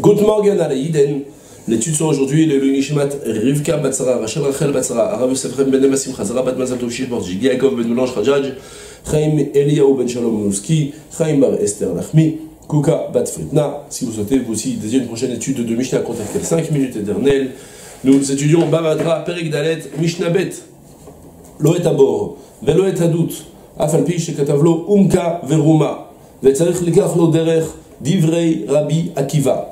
Good morning à la Yiden. L'étude sur aujourd'hui est le Nishmat Rivka Batsara, Rachel Rachel Batsara, Arav Yosef Rem Ben Emasim Chazara Bat Mazal Tov Shir Borji, Yaakov Ben Melange Rajaj, Chaim Eliyahu Ben Shalom Mouski, Chaim Bar Esther Lachmi, Kuka Bat Fritna. Si vous souhaitez vous aussi désirer une prochaine étude de Mishnah, contactez 5 minutes éternelles. Nous étudions Bavadra, Perik Dalet, Mishnah Bet, Loet Abor, Veloet Adut, Afalpi Shekatavlo, Umka Veruma, וצריך לקח לו דרך דברי רבי עקיבא.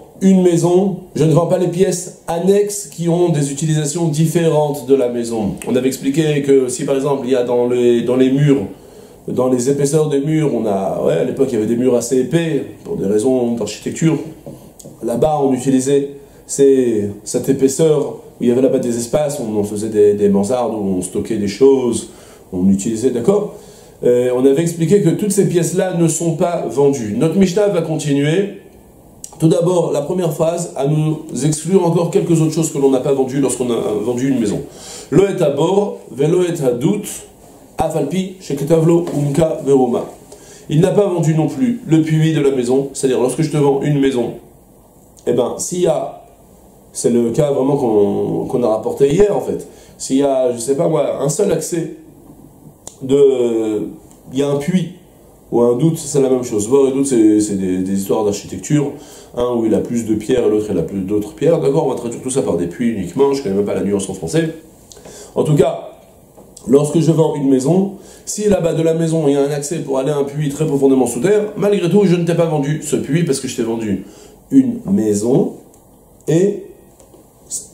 une maison, je ne vends pas les pièces annexes qui ont des utilisations différentes de la maison. On avait expliqué que si par exemple il y a dans les, dans les murs, dans les épaisseurs des murs, on a, ouais, à l'époque il y avait des murs assez épais pour des raisons d'architecture. Là-bas on utilisait ces, cette épaisseur où il y avait là-bas des espaces, on, faisait des, des, mansardes où on stockait des choses, on utilisait, d'accord euh, On avait expliqué que toutes ces pièces-là ne sont pas vendues. Notre Mishnah va continuer tout d'abord, la première phrase à nous exclure encore quelques autres choses que l'on n'a pas vendues lorsqu'on a vendu une maison. Et abor, velo sheketavlo, umka, veroma. Il n'a pas vendu non plus le puits de la maison, c'est-à-dire lorsque je te vends une maison, eh bien, s'il y a, c'est le cas vraiment qu'on qu a rapporté hier en fait, s'il y a, je sais pas moi, un seul accès de, il y a un puits ou un doute, c'est la même chose. Voir et doute, c'est des, histoires d'architecture. Un où il a plus de pierres et l'autre il a plus d'autres pierres. D'accord On va traduire tout ça par des puits uniquement. Je connais même pas la nuance en français. En tout cas, lorsque je vends une maison, si là-bas de la maison il y a un accès pour aller à un puits très profondément sous terre, malgré tout, je ne t'ai pas vendu ce puits parce que je t'ai vendu une maison et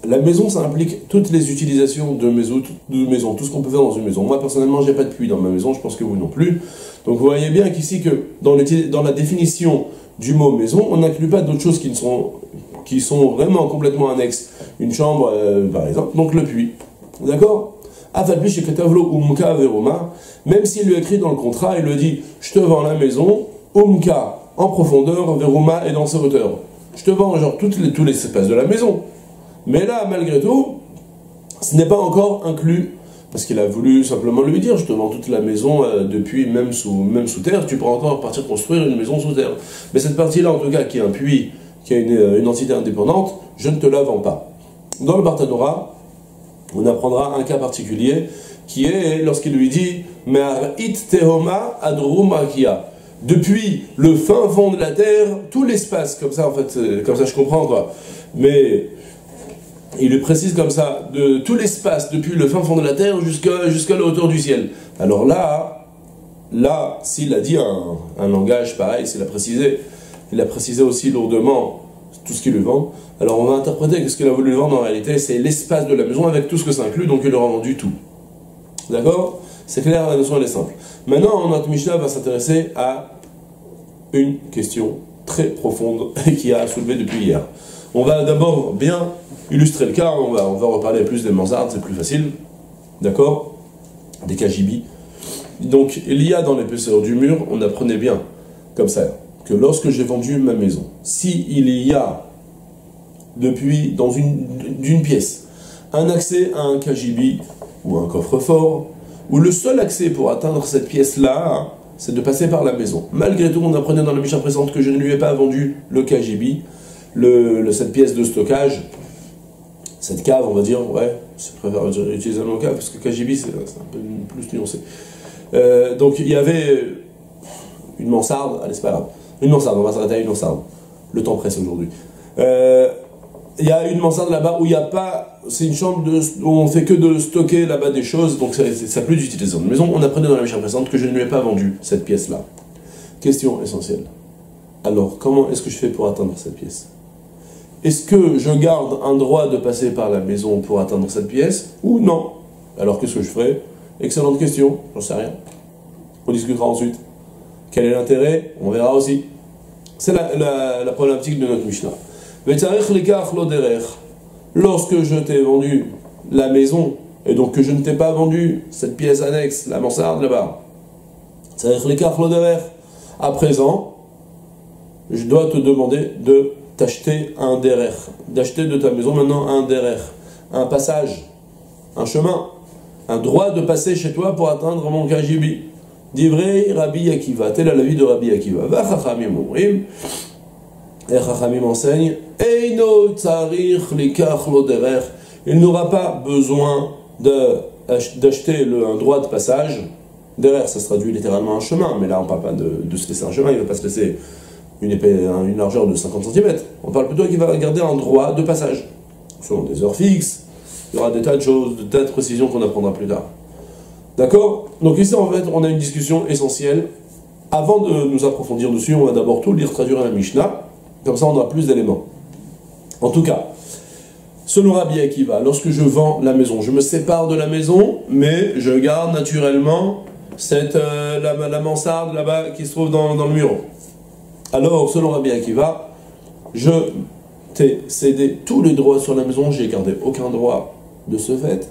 la maison, ça implique toutes les utilisations de maison, de maison tout ce qu'on peut faire dans une maison. Moi, personnellement, j'ai pas de puits dans ma maison, je pense que vous non plus. Donc, vous voyez bien qu'ici, que dans, la définition du mot maison, on n'inclut pas d'autres choses qui, sont, vraiment complètement annexes. Une chambre, euh, par exemple, donc le puits. D'accord? Même s'il lui écrit dans le contrat, il lui dit Je te vends la maison, Umka, en profondeur, Veruma et dans ses hauteurs. Je te vends genre tous les espaces de la maison. Mais là, malgré tout, ce n'est pas encore inclus, parce qu'il a voulu simplement lui dire, je te vends toute la maison euh, depuis, même sous, même sous terre, tu pourras encore partir construire une maison sous terre. Mais cette partie-là, en tout cas, qui est un puits, qui a une, euh, une, entité indépendante, je ne te la vends pas. Dans le Bartanora, on apprendra un cas particulier, qui est lorsqu'il lui dit, it tehoma adrumakia. Depuis le fin fond de la terre, tout l'espace, comme ça en fait, euh, comme ça je comprends quoi. Mais il le précise comme ça, de tout l'espace, depuis le fin fond de la terre jusqu'à jusqu'à la hauteur du ciel. Alors là, là, s'il a dit un, un, langage pareil, s'il a précisé, il a précisé aussi lourdement tout ce qu'il lui vend, alors on va interpréter que ce qu'il a voulu vendre en réalité, c'est l'espace de la maison avec tout ce que ça inclut, donc il aura vendu tout. D'accord? C'est clair, la notion elle est simple. Maintenant, notre Mishnah va s'intéresser à une question très profonde qui a soulevé depuis hier. On va d'abord bien illustrer le cas, on va, on va reparler plus des mansardes, c'est plus facile, d'accord? Des KGB. Donc, il y a dans l'épaisseur du mur, on apprenait bien, comme ça, que lorsque j'ai vendu ma maison, si il y a, depuis, dans une, d'une pièce, un accès à un KGB ou un coffre-fort, où le seul accès pour atteindre cette pièce-là, c'est de passer par la maison. Malgré tout, on apprenait dans la mission présente que je ne lui ai pas vendu le KGB, le, cette pièce de stockage, cette cave, on va dire, ouais, je préfère utiliser le mot cave parce que KGB c'est un peu plus nuancé. Euh, donc il y avait une mansarde, allez, c'est pas grave, une mansarde, on va s'arrêter à une mansarde. Le temps presse aujourd'hui. Euh, il y a une mansarde là-bas où il n'y a pas. C'est une chambre où on fait que de stocker là-bas des choses, donc ça n'a plus d'utilisation de maison. On apprenait dans la mission précédente que je ne lui ai pas vendu cette pièce-là. Question essentielle. Alors, comment est-ce que je fais pour atteindre cette pièce? Est-ce que je garde un droit de passer par la maison pour atteindre cette pièce ou non? Alors qu'est-ce que je ferai? Excellente question, j'en sais rien. On discutera ensuite. Quel est l'intérêt? On verra aussi. C'est la, problématique de notre Mishnah. Lorsque je t'ai vendu la maison et donc que je ne t'ai pas vendu cette pièce annexe, la mansarde là-bas, à présent, je dois te demander de t'acheter un derer, d'acheter de ta maison maintenant un derer, un passage, un chemin, un droit de passer chez toi pour atteindre mon kajibi. Divrei Rabbi Akiva, tel est la vie de Rabbi Akiva. Va chachamim omrim, et chachamim enseigne, Eino tzarir likach lo derer, il n'aura pas besoin d'acheter un droit de passage. Derrière, ça se traduit littéralement un chemin, mais là on ne parle pas de, se laisser un chemin, il ne va pas se laisser une, épée, une largeur de 50 cm. On parle plutôt qu'il va garder un droit de passage, selon des heures fixes. Il y aura des tas de choses, des tas de précisions qu'on apprendra plus tard. D'accord? Donc ici, en fait, on a une discussion essentielle. Avant de nous approfondir dessus, on va d'abord tout lire, traduire à la Mishnah. Comme ça, on aura plus d'éléments. En tout cas, Selon Rabbi Akiva, lorsque je vends la maison, je me sépare de la maison, mais je garde naturellement cette, euh, la, mansarde là-bas qui se trouve dans, le mur. Alors, selon Rabbi Akiva, je t'ai cédé tous les droits sur la maison, j'ai gardé aucun droit de ce fait,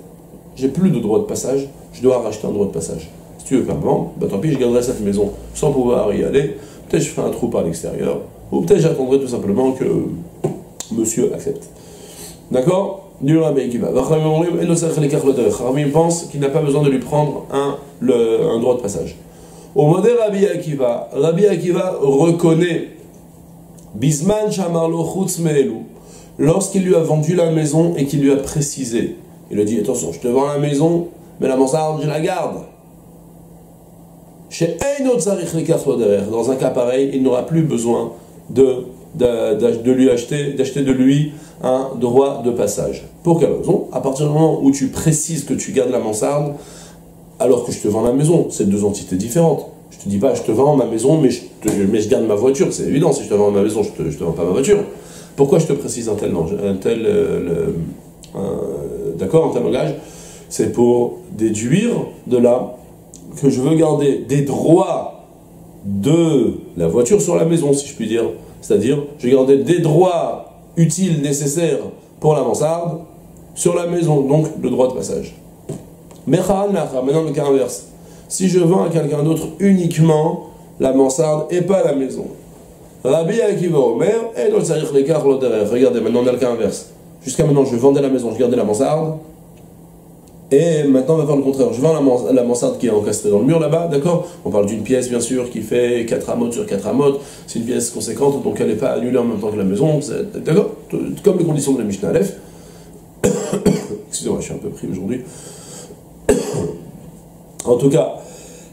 j'ai plus de droit de passage, je dois racheter un droit de passage. Si tu veux pas vendre, bah tant pis, je garderai cette maison sans pouvoir y aller. Peut-être je ferai un trou par l'extérieur, ou peut-être j'attendrai tout simplement que monsieur accepte. D'accord? Rabbi Akiva. Pense qu'il n'a pas besoin de lui prendre un, le, un droit de passage. Au modèle Rabbi Akiva, Rabbi Akiva reconnaît Bisman Shamarlo lorsqu'il lui a vendu la maison et qu'il lui a précisé. Il a dit Attention, je te vends la maison, mais la mansarde, je la garde. Chez Dans un cas pareil, il n'aura plus besoin de, de, de lui acheter, d'acheter de lui un droit de passage. Pour quelle raison? À partir du moment où tu précises que tu gardes la mansarde, alors que je te vends la maison, c'est deux entités différentes. Je te dis pas, je te vends ma maison, mais je, mais je garde ma voiture. C'est évident, si je te vends ma maison, je te, te vends pas ma voiture. Pourquoi je te précise un tel, un tel euh, d'accord, un tel langage? C'est pour déduire de là que je veux garder des droits de la voiture sur la maison, si je puis dire. C'est-à-dire, je garder des droits utile, nécessaire pour la mansarde, sur la maison, donc le droit de passage. Maintenant le cas inverse. Si je vends à quelqu'un d'autre uniquement la mansarde et pas la maison. Rabbi Akiva Omer, et Regardez, maintenant on a le cas inverse. Jusqu'à maintenant, je vendais la maison, je gardais la mansarde. Et maintenant, on va faire le contraire. Je vends la, mansarde qui est encastrée dans le mur là-bas, d'accord? On parle d'une pièce, bien sûr, qui fait 4 amotes sur 4 amotes. C'est une pièce conséquente, donc elle n'est pas annulée en même temps que la maison. D'accord? Comme les conditions de la Mishnah Aleph. Excusez-moi, je suis un peu pris aujourd'hui. En tout cas,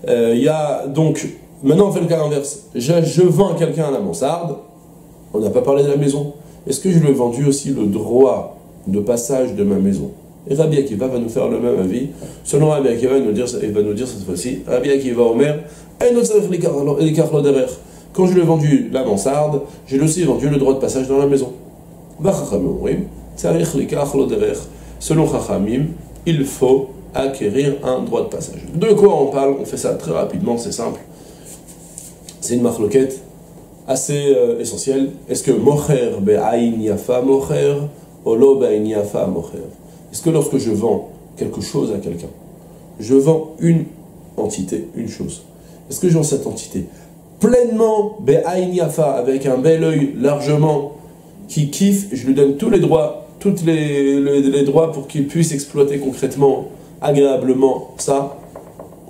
euh, il y a donc. Maintenant, on fait le cas inverse. Je, je vends quelqu'un à la mansarde. On n'a pas parlé de la maison. Est-ce que je lui ai vendu aussi le droit de passage de ma maison? Et Rabbi Akiva va nous faire le même avis. Selon Rabbi Akiva, il, nous dire, il va nous dire cette fois-ci Rabbi Akiva Omer, quand je lui ai vendu la mansarde, j'ai aussi vendu le droit de passage dans la maison. Selon Chachamim, il faut acquérir un droit de passage. De quoi on parle On fait ça très rapidement, c'est simple. C'est une marloquette assez euh, essentielle. Est-ce que mocher be'ain mocher, be'ain mocher? Est-ce que lorsque je vends quelque chose à quelqu'un, je vends une entité, une chose Est-ce que j'ai cette entité pleinement, yafa, avec un bel œil largement, qui kiffe, je lui donne tous les droits, tous les, droits pour qu'il puisse exploiter concrètement, agréablement ça,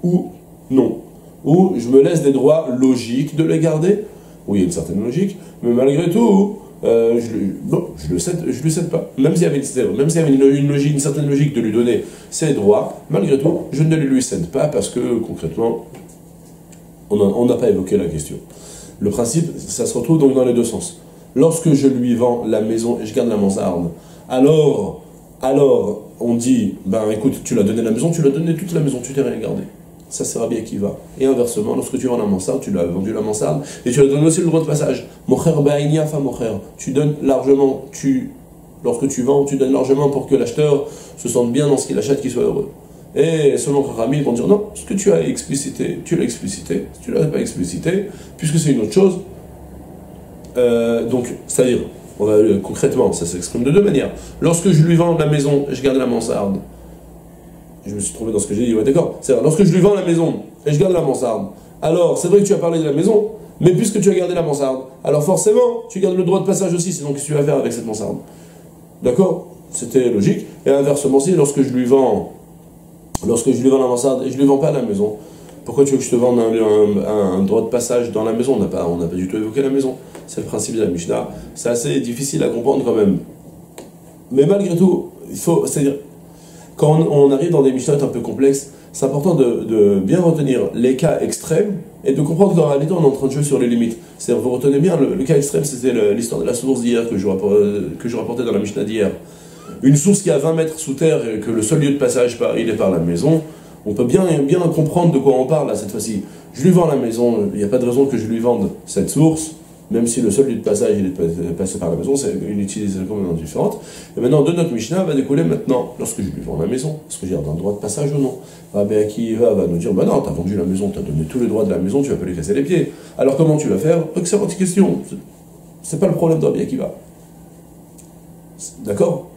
ou non Ou je me laisse des droits logiques de les garder Oui, il y a une certaine logique, mais malgré tout, euh, je, bon, je le cède, je lui cède pas. Même s'il y avait, une, même s'il avait une, logique, une certaine logique de lui donner ses droits, malgré tout, je ne lui cède pas parce que concrètement, on n'a pas évoqué la question. Le principe, ça se retrouve donc dans les deux sens. Lorsque je lui vends la maison et je garde la mansarde, alors, alors on dit, ben écoute, tu l'as donné la maison, tu l'as donné toute la maison, tu t'es rien gardé ça sert à bien qui va. Et inversement, lorsque tu vends la mansarde, tu l'as vendu la mansarde, et tu as donné aussi le droit de passage. Mocher fa mocher. Tu donnes largement, tu, lorsque tu vends, tu donnes largement pour que l'acheteur se sente bien dans ce qu'il achète, qu'il soit heureux. Et selon Kharami, ils vont dire non, ce que tu as explicité, tu l'as explicité. Si tu ne l'as pas explicité, puisque c'est une autre chose, euh, donc, c'est-à-dire, concrètement, ça s'exprime de deux manières. Lorsque je lui vends la maison je garde la mansarde, je me suis trompé dans ce que j'ai dit, ouais d'accord. C'est lorsque je lui vends la maison et je garde la mansarde, alors c'est vrai que tu as parlé de la maison, mais puisque tu as gardé la mansarde, alors forcément, tu gardes le droit de passage aussi, c'est donc ce que tu vas faire avec cette mansarde? D'accord? C'était logique. Et inversement, si lorsque je lui vends, lorsque je lui vends la mansarde et je lui vends pas la maison, pourquoi tu veux que je te vende un, droit de passage dans la maison? On n'a pas, pas du tout évoqué la maison. C'est le principe de la Mishnah. C'est assez difficile à comprendre quand même. Mais malgré tout, il faut, c'est-à-dire, quand on, arrive dans des Mishnahs un peu complexes, c'est important de, bien retenir les cas extrêmes et de comprendre qu'en réalité on est en train de jouer sur les limites. C'est-à-dire, vous retenez bien, le, cas extrême c'était l'histoire de la source d'hier que, je que je rapportais dans la Mishnah d'hier. Une source qui a 20 mètres sous terre et que le seul lieu de passage, il est par la maison, on peut bien, comprendre de quoi on parle là cette fois-ci. Je lui vends la maison, il n'y a pas de raison que je lui vende cette source, même si le seul lieu de passage il est passé par la maison, c'est une utilisation complètement différente. Et maintenant, de notre Mishnah va découler maintenant, lorsque je lui vends la maison, est-ce que j'ai un droit de passage ou non? Rabbi Akiva va nous dire, bah non, t'as vendu la maison, t'as donné tous les droits de la maison, tu vas pas lui casser les pieds. Alors comment tu vas faire? Excellente question. C'est pas le problème de Rabbi Akiva. D'accord?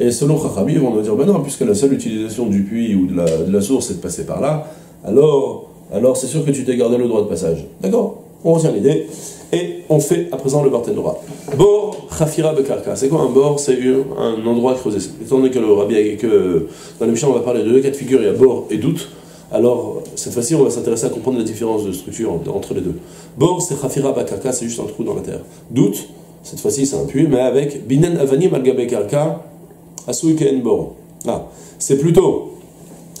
Et selon Chachami, ils vont nous dire, bah non, puisque la seule utilisation du puits ou de la, source est de passer par là, alors, alors c'est sûr que tu t'es gardé le droit de passage. D'accord? On retient l'idée. Et on fait à présent le droit. Bor Khafira Bekarka. C'est quoi un bord C'est un endroit creusé. Étant donné que le rabbi, que dans la Mishnah on va parler de deux cas de figure, il y a bord et doute. Alors, cette fois-ci, on va s'intéresser à comprendre la différence de structure entre les deux. Bor, c'est Khafira Bekarka, c'est juste un trou dans la terre. Doute, cette fois-ci, c'est un puits, mais avec Binen Avani Malgabe Karka, Ah, c'est plutôt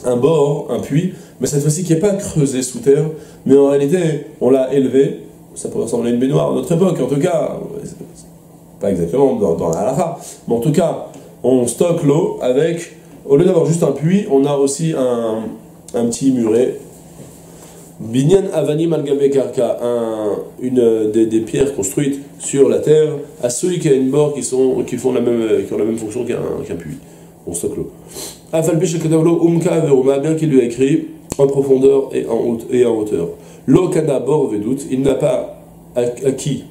un bord, un puits, mais cette fois-ci qui n'est pas creusé sous terre, mais en réalité, on l'a élevé ça pourrait ressembler à une baignoire à notre époque, en tout cas, pas exactement dans, la halakha, mais en tout cas, on stocke l'eau avec, au lieu d'avoir juste un puits, on a aussi un petit muret. Binyan Avani Malgabe Karka, une des, pierres construites sur la terre, à ceux qui ont une bord qui, sont, qui, font la même, qui ont la même fonction qu'un puits. On stocke l'eau. Afalpish Umka Veruma, bien qu'il lui a écrit en profondeur et en, et en hauteur. L'okana bor il n'a pas acquis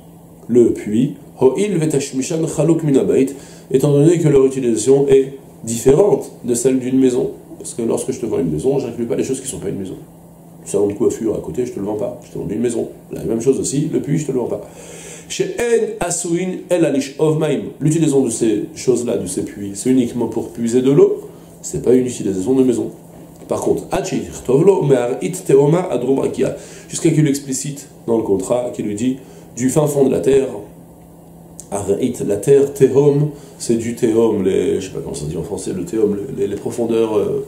le puits, ho'il vetashmishan minabait, étant donné que leur utilisation est différente de celle d'une maison. Parce que lorsque je te vends une maison, je n'inclus pas les choses qui ne sont pas une maison. Salon de coiffure à côté, je te le vends pas. Je te vends une maison. La même chose aussi, le puits, je te le vends pas. Chez En Asuin El Alish of Maim, l'utilisation de ces choses-là, de ces puits, c'est uniquement pour puiser de l'eau, c'est pas une utilisation de maison. Par contre, jusqu'à qu'il explicite dans le contrat, qui lui dit du fin fond de la terre, la terre, tehom, c'est du tehom, les, je sais pas comment ça dit en français, le tehom, les, profondeurs, euh,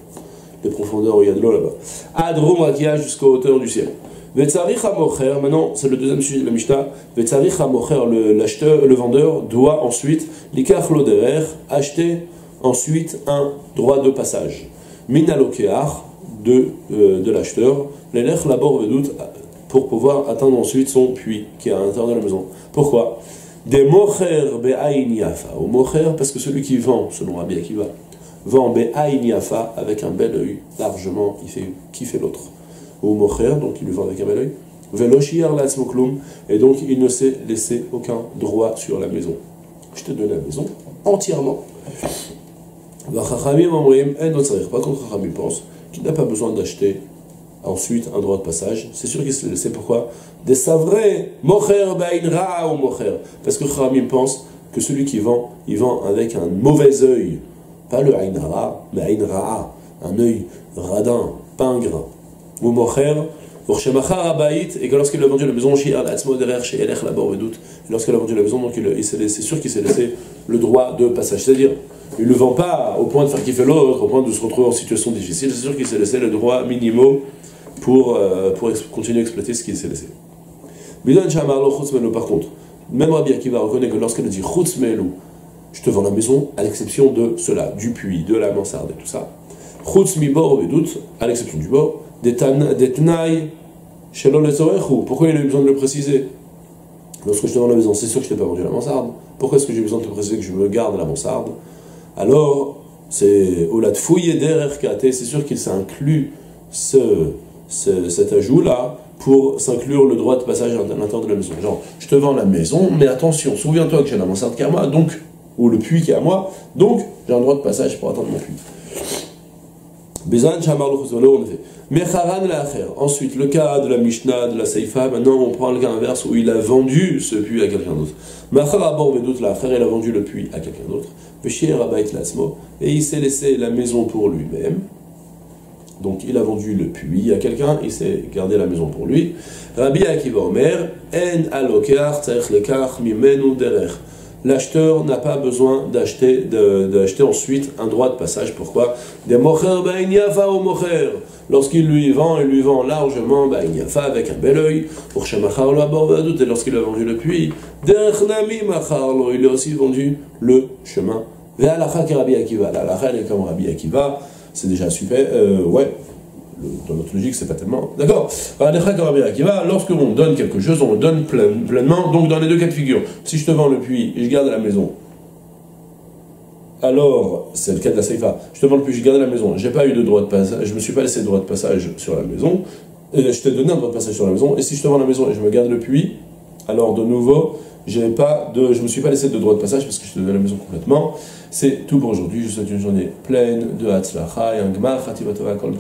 les profondeurs où il y a de l'eau là-bas. Adrom rakia jusqu'à hauteur du ciel. Vetzarich mocher, maintenant c'est le deuxième sujet de la Mishnah, Vetzarich mocher, l'acheteur, le vendeur doit ensuite, l'ikach loderer, acheter ensuite un droit de passage minalokear de, euh, de l'acheteur, l'élève labor doute pour pouvoir atteindre ensuite son puits qui est à l'intérieur de la maison. Pourquoi? Des mocher be'ain yafa. Ou mocher, parce que celui qui vend, selon Rabbi Akiva, vend be'ain yafa avec un bel œil, largement, il fait, fait l'autre. Ou mocher, donc il lui vend avec un bel œil. Veloshir latzmoklum, et donc il ne s'est laissé aucun droit sur la maison. Je te donne la maison entièrement. Par contre, Chachamim pense qu'il n'a pas besoin d'acheter ensuite un droit de passage. C'est sûr qu'il se laissé. Pourquoi? Des savrais, mocher ou mocher. Parce que Chachamim pense que celui qui vend, il vend avec un mauvais œil. Pas le ain ra, mais ain ra'a. Un œil radin, pingre. Ou mocher, et que lorsqu'il a vendu la maison, lorsqu'il a vendu la maison, donc c'est sûr qu'il s'est laissé le droit de passage. C'est-à-dire, il ne le vend pas au point de faire kiffer l'autre, au point de se retrouver en situation difficile, c'est sûr qu'il s'est laissé le droit minimum pour, euh, pour continuer à exploiter ce qu'il s'est laissé. Par contre, même Rabbi Akiva reconnaît que lorsqu'elle dit je te vends la maison, à l'exception de cela, du puits, de la mansarde et tout ça. À l'exception du bord, pourquoi il a eu besoin de le préciser? Lorsque je te vends la maison, c'est sûr que je t'ai pas vendu la mansarde. Pourquoi est-ce que j'ai besoin de te préciser que je me garde la mansarde? Alors, c'est au de fouiller derrière c'est sûr qu'il s'inclut ce, cet ajout-là pour s'inclure le droit de passage à l'intérieur de la maison. Genre, je te vends la maison, mais attention, souviens-toi que j'ai la mansarde moi, donc, ou le puits qui est à moi, donc j'ai un droit de passage pour attendre mon puits. Ensuite, le cas de la Mishnah, de la Seifa, maintenant on prend le cas inverse où il a vendu ce puits à quelqu'un d'autre. Il a vendu le puits à quelqu'un d'autre. Et il s'est laissé la maison pour lui-même. Donc il a vendu le puits à quelqu'un, il s'est gardé la maison pour lui. Rabbi Akiva Omer, En alokar mimenu derer l'acheteur n'a pas besoin d'acheter, d'acheter ensuite un droit de passage. Pourquoi? Des mocher ba'inyafa au mocher. Lorsqu'il lui vend, il lui vend largement ba'inyafa avec un bel oeil. Pour shemachar lo et lorsqu'il a vendu le puits, derchnami machar lo, il a aussi vendu le chemin. Ve'alacha ki Rabbi Akiva. La est comme Rabbi Akiva. C'est déjà super. Euh, ouais dans notre logique, c'est pas tellement. D'accord Lorsque l'on donne quelque chose, on le donne pleinement. Donc, dans les deux cas de figure, si je te vends le puits et je garde la maison, alors, c'est le cas de la Seifa, je te vends le puits, je garde la maison, j'ai pas eu de droit de passage, je me suis pas laissé de droit de passage sur la maison, et je t'ai donné un droit de passage sur la maison, et si je te vends la maison et je me garde le puits, alors de nouveau, pas de, je me suis pas laissé de droit de passage parce que je te donne la maison complètement. C'est tout pour aujourd'hui. Je vous souhaite une journée pleine de Hatzlacha un Gmar Kol